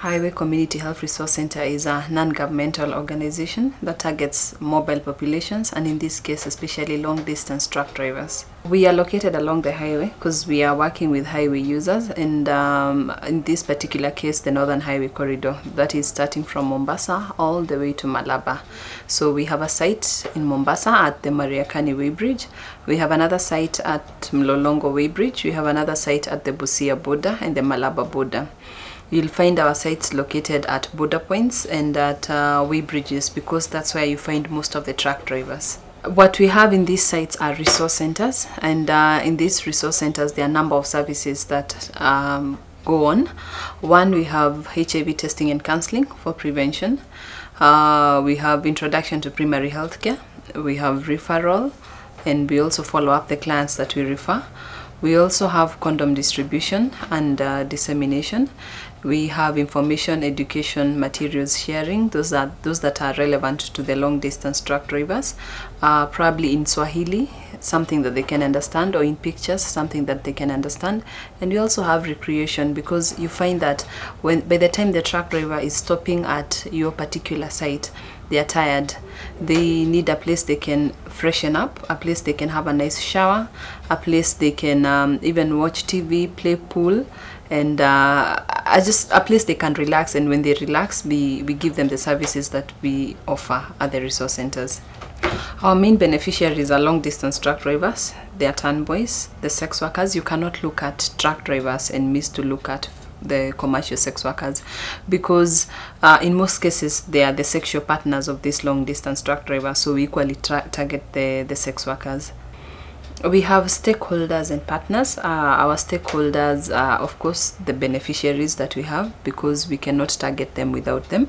Highway Community Health Resource Center is a non-governmental organization that targets mobile populations and in this case especially long distance truck drivers. We are located along the highway because we are working with highway users and um, in this particular case the Northern Highway Corridor that is starting from Mombasa all the way to Malaba. So we have a site in Mombasa at the Mariakani Way Bridge. We have another site at Mlolongo Way Bridge. We have another site at the Busia border and the Malaba border. You'll find our sites located at border points and at uh, bridges because that's where you find most of the truck drivers. What we have in these sites are resource centers, and uh, in these resource centers, there are a number of services that um, go on. One, we have HIV testing and counseling for prevention. Uh, we have introduction to primary health care. We have referral, and we also follow up the clients that we refer. We also have condom distribution and uh, dissemination. We have information, education, materials sharing. Those are those that are relevant to the long distance truck drivers, uh, probably in Swahili, something that they can understand, or in pictures, something that they can understand. And we also have recreation because you find that when by the time the truck driver is stopping at your particular site, they are tired they need a place they can freshen up a place they can have a nice shower a place they can um, even watch tv play pool and uh, I just a place they can relax. And when they relax we, we give them the services that we offer at the resource centers. Our main beneficiaries are long distance truck drivers they are turn boys the sex workers. You cannot look at truck drivers and miss to look at the commercial sex workers because uh, in most cases they are the sexual partners of these long distance truck drivers. So we equally target the, the sex workers we have stakeholders and partners. Uh, our stakeholders are of course the beneficiaries that we have because we cannot target them without them.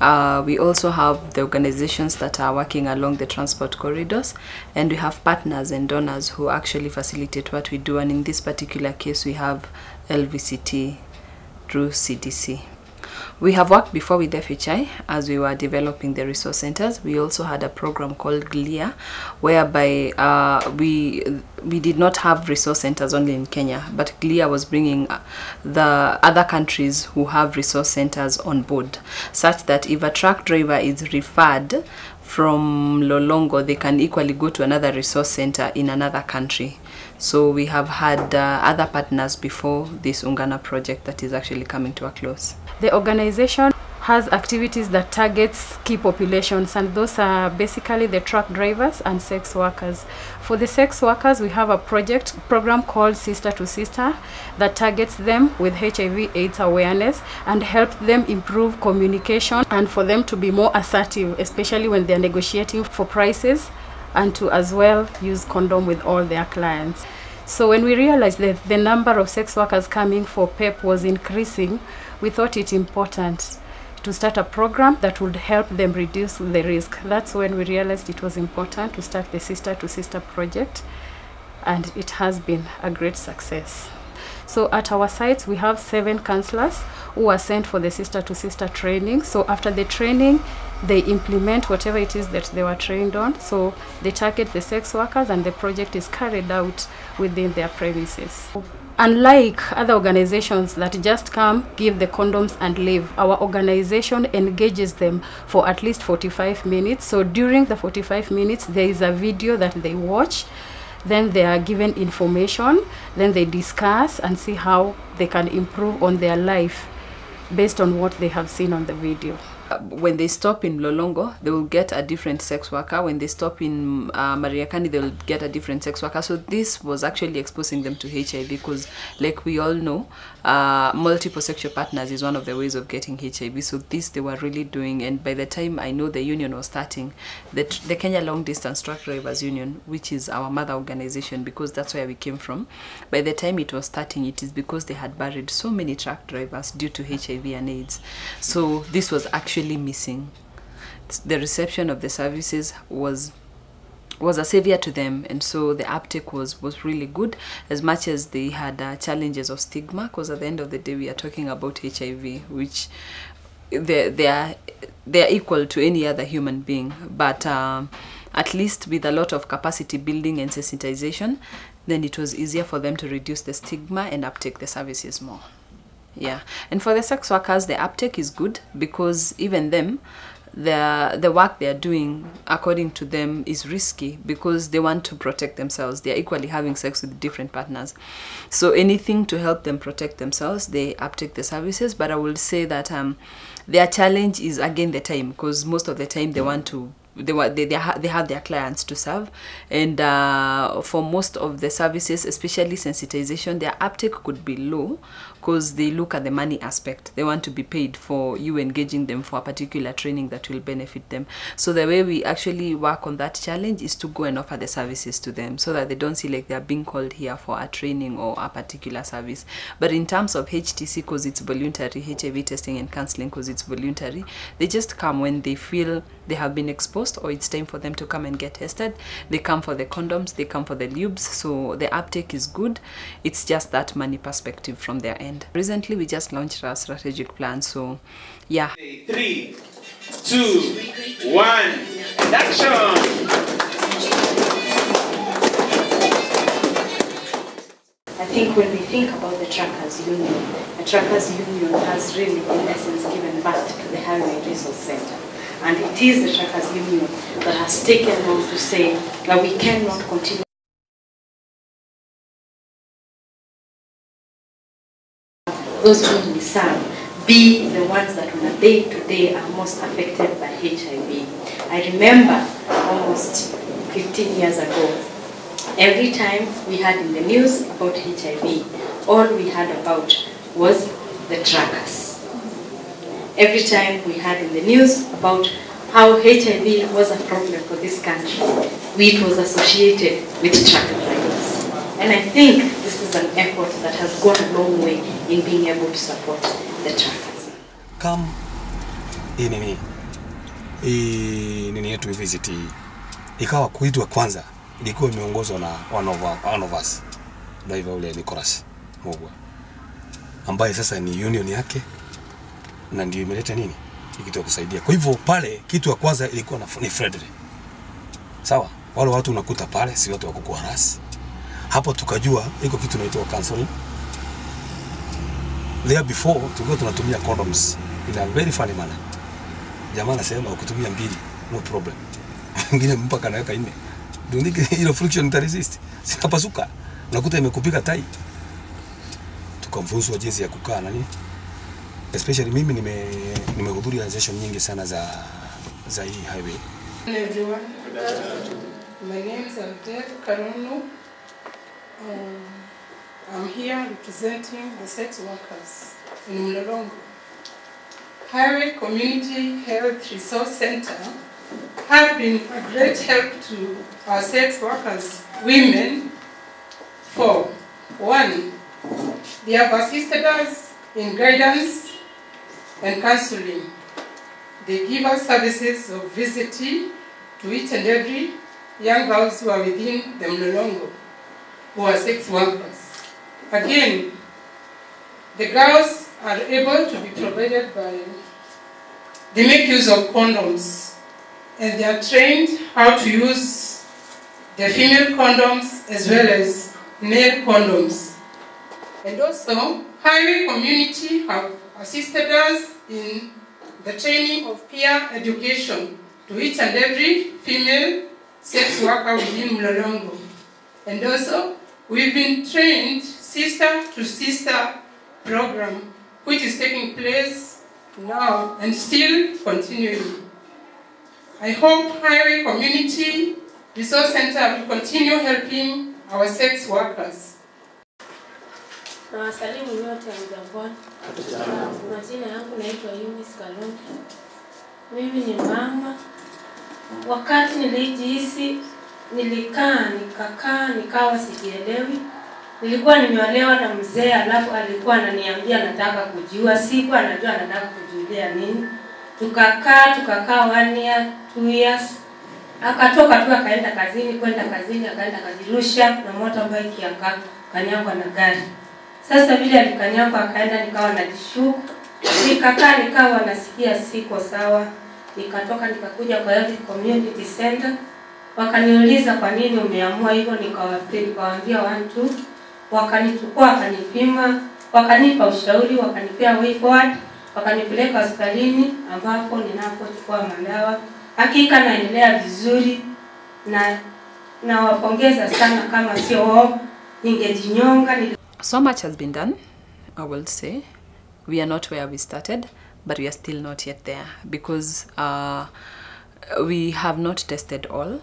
Uh, we also have the organizations that are working along the transport corridors and we have partners and donors who actually facilitate what we do. And in this particular case we have lvct through CDC. We have worked before with FHI as we were developing the resource centers. We also had a program called GLIA, whereby uh, we we did not have resource centers only in Kenya, but GLIA was bringing the other countries who have resource centers on board, such that if a truck driver is referred from Lolongo, they can equally go to another resource center in another country. So we have had uh, other partners before this Ungana project that is actually coming to a close. The organization has activities that targets key populations and those are basically the truck drivers and sex workers. For the sex workers, we have a project program called Sister to Sister that targets them with HIV AIDS awareness and help them improve communication and for them to be more assertive, especially when they're negotiating for prices and to as well use condom with all their clients. So when we realized that the number of sex workers coming for PEP was increasing, we thought it important to start a program that would help them reduce the risk. That's when we realized it was important to start the Sister to Sister project and it has been a great success. So at our sites, we have seven counselors who are sent for the sister to sister training. So after the training, they implement whatever it is that they were trained on. So they target the sex workers and the project is carried out within their premises. Unlike other organizations that just come, give the condoms and leave, our organization engages them for at least 45 minutes. So during the 45 minutes, there is a video that they watch then they are given information then they discuss and see how they can improve on their life based on what they have seen on the video when they stop in Lolongo, they will get a different sex worker. When they stop in uh, Mariakani, they will get a different sex worker. So this was actually exposing them to HIV because, like we all know, uh, multiple sexual partners is one of the ways of getting HIV. So this they were really doing. And by the time I know the union was starting, the, the Kenya Long Distance Truck Drivers Union, which is our mother organization because that's where we came from, by the time it was starting, it is because they had buried so many truck drivers due to HIV and AIDS. So this was actually missing. The reception of the services was was a savior to them and so the uptake was was really good. As much as they had uh, challenges of stigma because at the end of the day we are talking about hiv which they they are they are equal to any other human being. But um, at least with a lot of capacity building and sensitization then it was easier for them to reduce the stigma and uptake the services more Yeah, and for the sex workers, the uptake is good because even them, the the work they are doing, according to them, is risky because they want to protect themselves. They are equally having sex with different partners, so anything to help them protect themselves, they uptake the services. But I will say that um, their challenge is again the time because most of the time they want to they wa- they they, ha- they have their clients to serve. And uh, for most of the services especially sensitization their uptake could be low because they look at the money aspect. They want to be paid for you engaging them for a particular training that will benefit them. So the way we actually work on that challenge is to go and offer the services to them so that they don't see like they're being called here for a training or a particular service. But in terms of htc because it's voluntary hiv testing and counseling because it's voluntary they just come when they feel they have been exposed or it's time for them to come and get tested they come for the condoms they come for the lubes so the uptake is good it's just that money perspective from their end recently we just launched our strategic plan so yeah Three, two, one, action! I think when we think about the Truckers Union, the Truckers Union has really, in essence, given back to the Highway Resource Center. And it is the Truckers Union that has taken on to say that we cannot continue those whom we serve be the ones that on a day-to-day are most affected by HIV. I remember almost 15 years ago, every time we had in the news about HIV, all we had about was the trackers. Every time we heard in the news about how HIV was a problem for this country, it was associated with trucker drivers. And I think this is an effort that has gone a long way in being able to support the truckers. Come in nini hii nini yetu visit ikawa kuitwa kwanza ilikuwa imeongozwa na one of, our- one of us driver ule Nicholas Mugwa ambaye sasa ni union yake na ndio imeleta nini hii kitu ya kusaidia. Kwa hivyo pale kitu ya kwanza ilikuwa na, ni Frederick. Sawa, wale watu unakuta pale si watu wa kukuharasi. Hapo tukajua iko kitu inaitwa counseling there before tulikuwa tunatumia condoms in a very funny manner. Jamaa anasema ukitumia mbili no problem, mwingine mpaka anaweka nne, ndio niki ile friction ita resist, Sikapasuka. Nakuta imekupika tai. Tukamfunzwa jinsi ya kukaa nani, especially mimi nime nimehudhuria session nyingi sana za za hii highway everyone. My Karono. Um, I'm here representing the sex workers in Mlolongo. Highway Community Health Resource Center have been a great help to our sex workers, women, for one, they have assisted us in guidance and counseling. They give us services of visiting to each and every young girls who are within the Mlolongo, who are sex workers. Again, the girls are able to be provided by, they make use of condoms and they are trained how to use the female condoms as well as male condoms. And also, highway community have assisted us in the training of peer education to each and every female sex worker within Mlolongo. And also, we've been trained sister to sister program, which is taking place now and still continuing. I hope Highway Community Resource Center will continue helping our sex workers. Na wasalimu nyote mjamboni. Majina yangu naitwa Eunice Kalonki. Mimi ni mama. Wakati nilijihisi, nilikaa nikakaa, nikawa sijielewi. Nilikuwa nimeolewa na mzee, alafu alikuwa ananiambia nataka kujiua. Siku anajua nataka kujiulia nini. Tukakaa tukakaa one year, two years. Akatoka tu akaenda kazini, kwenda kazini, akaenda kazirusha na moto ambayo ikianga kanyangwa na gari. Sasa vile alikanyangwa akaenda, nikawa najishuku, nikakaa nikawa nasikia siko sawa, nikatoka nikakuja kwa Health Community Center, wakaniuliza kwa nini umeamua hivyo, nikawaambia one wakanichukua wakanipima, wakanipa ushauri, wakanipea way forward, wakanipeleka hospitalini ambapo ninapochukua madawa. Hakika naendelea vizuri na nawapongeza sana, kama sio wao ningejinyonga. Nili- So much has been done, I will say. We are not where we started, but we are still not yet there because uh, we have not tested all.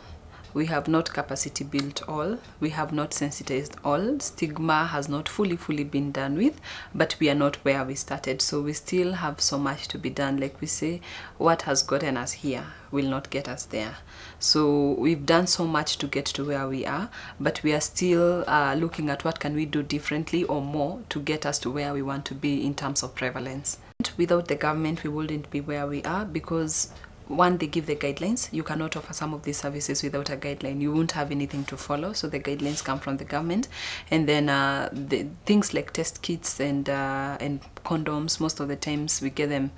We have not capacity built all. We have not sensitized all. Stigma has not fully, fully been done with, but we are not where we started. So we still have so much to be done. Like we say, what has gotten us here will not get us there. So we've done so much to get to where we are, but we are still uh, looking at what can we do differently or more to get us to where we want to be in terms of prevalence. Without the government, we wouldn't be where we are because one they give the guidelines. You cannot offer some of these services without a guideline. You won't have anything to follow so the guidelines come from the government. And then uh, the things like test kits and uh, and condoms most of the times we get them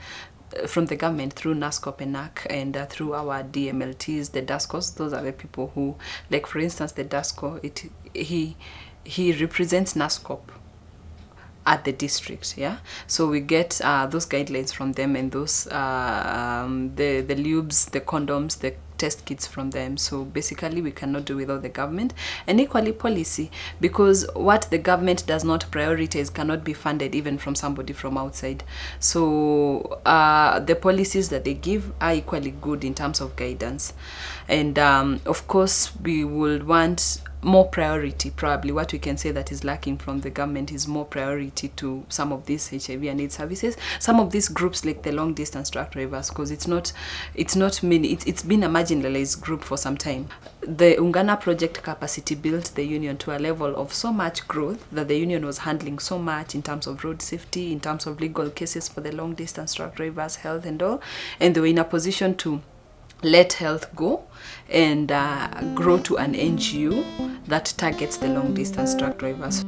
uh, from the government through NASCOP and NAC and uh, through our DMLTs, the DASCOs. Those are the people who, like for instance, the DASCO, it he he represents NASCOP at the district yeah? So we get uh, those guidelines from them and those uh, um, the the lubes the condoms the test kits from them. So basically we cannot do without the government. And equally policy because what the government does not prioritize cannot be funded even from somebody from outside. So uh, the policies that they give are equally good in terms of guidance. And um, of course we would want more priority probably. What we can say that is lacking from the government is more priority to some of these hiv and aids services. Some of these groups like the long distance truck drivers because it's not it's not many it's, it's been a marginalized group for some time. The ungana project capacity built the union to a level of so much growth that the union was handling so much in terms of road safety in terms of legal cases for the long distance truck drivers health and all and they were in a position to let health go and uh, grow to an NGO that targets the long distance truck drivers.